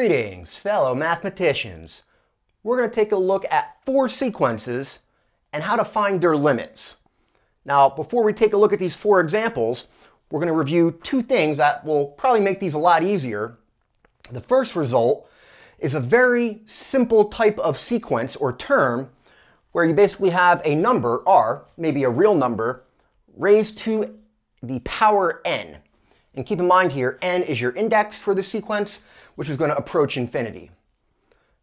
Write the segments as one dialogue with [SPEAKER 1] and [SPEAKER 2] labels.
[SPEAKER 1] Greetings, fellow mathematicians. We're going to take a look at four sequences and how to find their limits. Now, before we take a look at these four examples, we're going to review two things that will probably make these a lot easier. The first result is a very simple type of sequence or term where you basically have a number, r, maybe a real number, raised to the power n. And keep in mind here, n is your index for the sequence, which is going to approach infinity.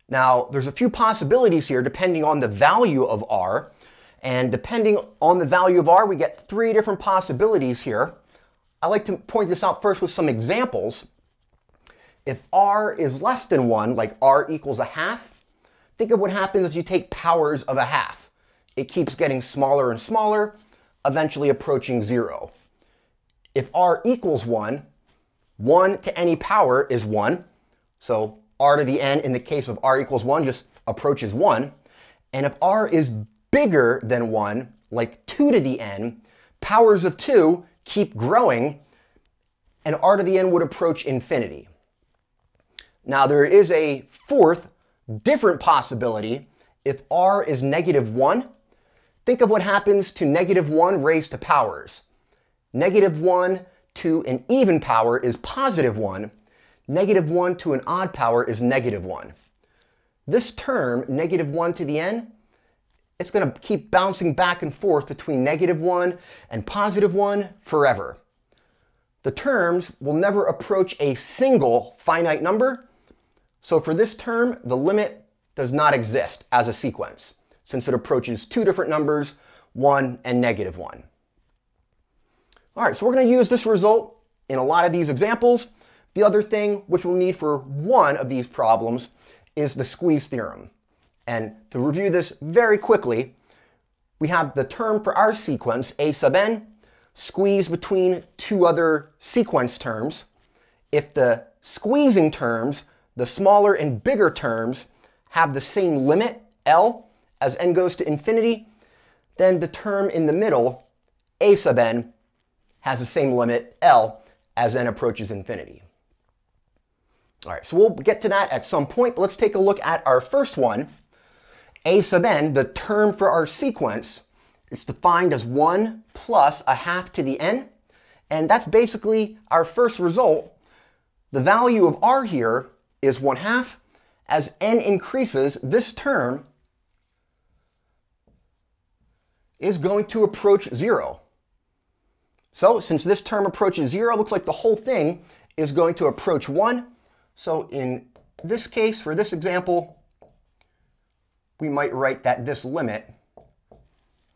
[SPEAKER 1] Now, there's a few possibilities here depending on the value of r. And depending on the value of r, we get three different possibilities here. I like to point this out first with some examples. If r is less than 1, like r equals a half, think of what happens as you take powers of a half. It keeps getting smaller and smaller, eventually approaching 0. If r equals 1, 1 to any power is 1. So r to the n in the case of r equals 1 just approaches 1. And if r is bigger than 1, like 2 to the n, powers of 2 keep growing, and r to the n would approach infinity. Now there is a fourth, different possibility. If r is negative 1, think of what happens to negative 1 raised to powers. Negative 1 to an even power is positive 1. Negative 1 to an odd power is negative 1. This term, negative 1 to the n, it's going to keep bouncing back and forth between negative 1 and positive 1 forever. The terms will never approach a single finite number, so for this term, the limit does not exist as a sequence, since it approaches two different numbers, 1 and negative 1. All right, so we're going to use this result in a lot of these examples. The other thing which we'll need for one of these problems is the squeeze theorem. And to review this very quickly, we have the term for our sequence, a sub n, squeezed between two other sequence terms. If the squeezing terms, the smaller and bigger terms, have the same limit, L, as n goes to infinity, then the term in the middle, a sub n, has the same limit, L, as n approaches infinity. All right, so we'll get to that at some point, but let's take a look at our first one. a sub n, the term for our sequence, it's defined as 1 plus a half to the n, and that's basically our first result. The value of r here is 1 half. As n increases, this term is going to approach 0. So since this term approaches 0, it looks like the whole thing is going to approach 1. So in this case, for this example, we might write that this limit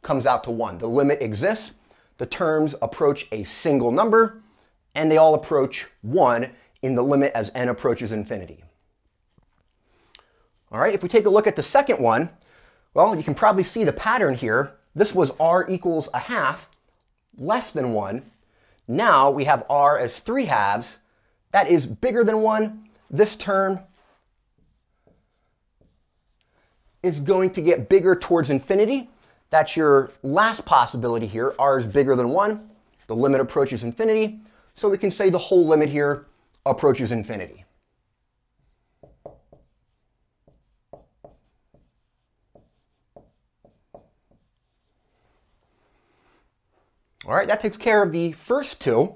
[SPEAKER 1] comes out to 1. The limit exists, the terms approach a single number, and they all approach 1 in the limit as n approaches infinity. All right, if we take a look at the second one, well, you can probably see the pattern here. This was r equals a half, less than 1. Now we have r as 3 halves. That is bigger than 1. This term is going to get bigger towards infinity. That's your last possibility here. r is bigger than 1. The limit approaches infinity. So we can say the whole limit here approaches infinity. All right, that takes care of the first two.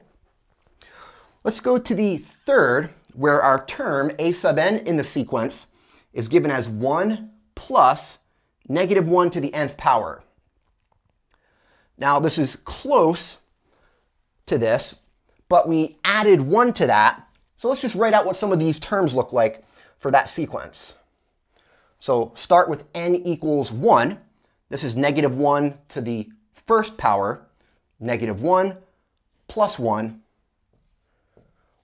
[SPEAKER 1] Let's go to the third, where our term a sub n in the sequence is given as 1 plus negative 1 to the nth power. Now, this is close to this, but we added 1 to that. So let's just write out what some of these terms look like for that sequence. So start with n equals 1. This is negative 1 to the first power negative 1 plus 1,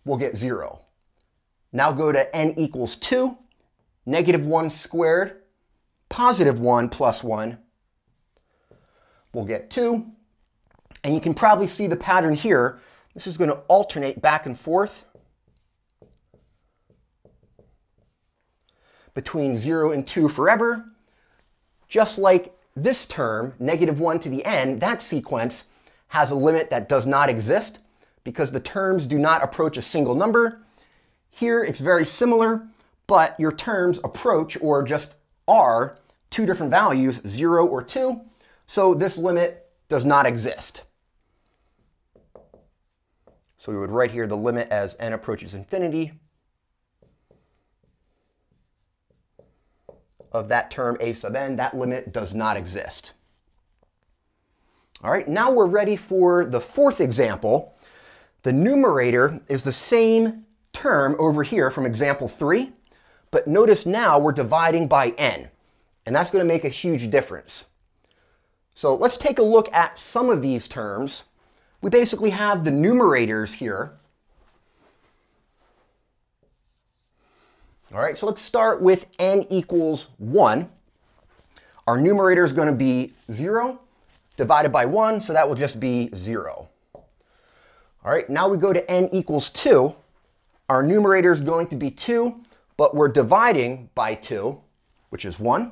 [SPEAKER 1] we'll get 0. Now go to n equals 2, negative 1 squared, positive 1 plus 1, we'll get 2. And you can probably see the pattern here. This is going to alternate back and forth between 0 and 2 forever. Just like this term, negative 1 to the n, that sequence has a limit that does not exist because the terms do not approach a single number. Here it's very similar, but your terms approach or just are two different values, 0 or 2, so this limit does not exist. So we would write here the limit as n approaches infinity of that term a sub n. That limit does not exist. All right, now we're ready for the fourth example. The numerator is the same term over here from example 3, but notice now we're dividing by n, and that's going to make a huge difference. So let's take a look at some of these terms we basically have the numerators here. All right, so let's start with n equals 1. Our numerator is going to be 0 divided by 1, so that will just be 0. All right, now we go to n equals 2. Our numerator is going to be 2, but we're dividing by 2, which is 1.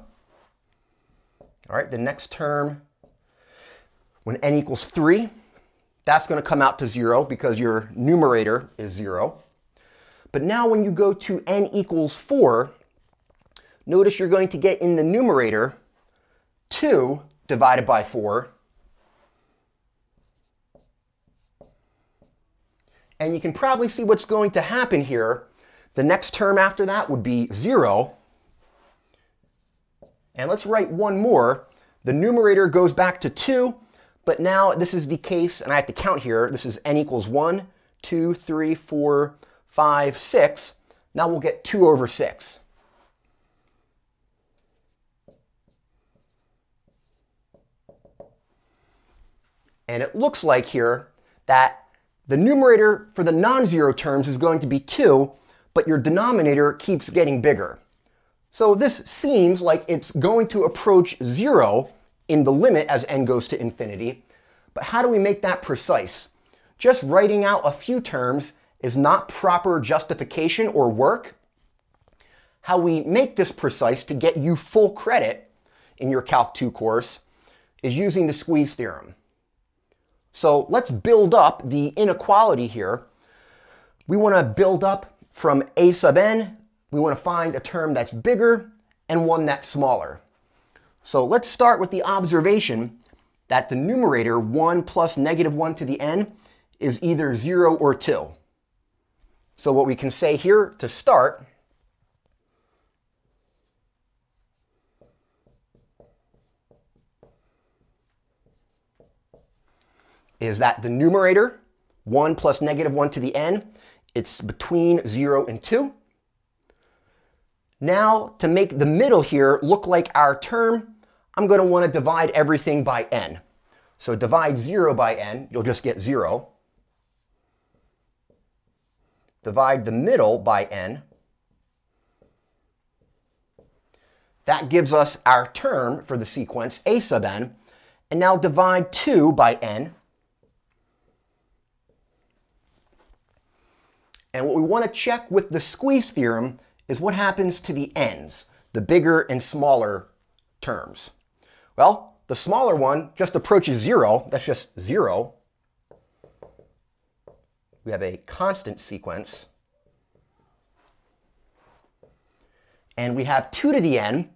[SPEAKER 1] All right, the next term, when n equals 3, that's going to come out to 0 because your numerator is 0. But now when you go to n equals 4, notice you're going to get in the numerator 2 divided by 4. And you can probably see what's going to happen here. The next term after that would be 0. And let's write one more. The numerator goes back to 2, but now this is the case, and I have to count here. This is n equals 1, 2, 3, 4, 5, 6. Now we'll get 2 over 6. And it looks like here that the numerator for the non-zero terms is going to be 2, but your denominator keeps getting bigger. So this seems like it's going to approach 0 in the limit as n goes to infinity. But how do we make that precise? Just writing out a few terms is not proper justification or work. How we make this precise to get you full credit in your Calc 2 course is using the squeeze theorem. So let's build up the inequality here. We want to build up from a sub n, we want to find a term that's bigger and one that's smaller. So let's start with the observation that the numerator 1 plus negative 1 to the n is either 0 or 2. So what we can say here to start is that the numerator, 1 plus negative 1 to the n, it's between 0 and 2. Now, to make the middle here look like our term, I'm going to want to divide everything by n. So divide 0 by n, you'll just get 0. Divide the middle by n. That gives us our term for the sequence, a sub n. And now divide 2 by n. And what we want to check with the squeeze theorem is what happens to the ends, the bigger and smaller terms. Well, the smaller one just approaches zero. That's just zero. We have a constant sequence. And we have 2 to the n.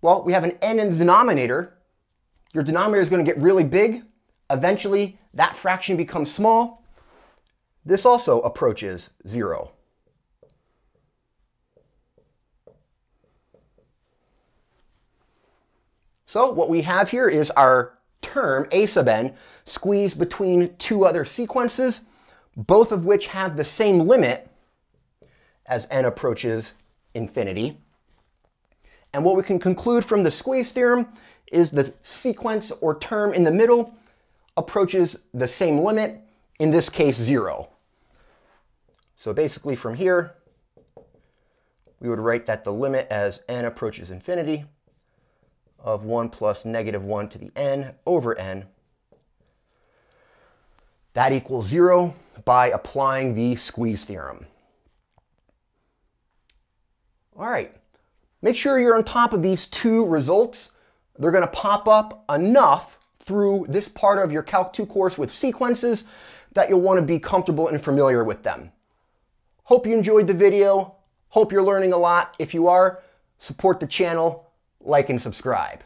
[SPEAKER 1] Well, we have an n in the denominator. Your denominator is going to get really big. Eventually, that fraction becomes small. This also approaches 0. So what we have here is our term, a sub n, squeezed between two other sequences, both of which have the same limit as n approaches infinity. And what we can conclude from the squeeze theorem is the sequence or term in the middle approaches the same limit, in this case, zero. So basically from here, we would write that the limit as n approaches infinity of 1 plus negative 1 to the n over n. That equals 0 by applying the squeeze theorem. All right, make sure you're on top of these two results. They're going to pop up enough through this part of your Calc 2 course with sequences that you'll want to be comfortable and familiar with them. Hope you enjoyed the video. Hope you're learning a lot. If you are, support the channel, like and subscribe.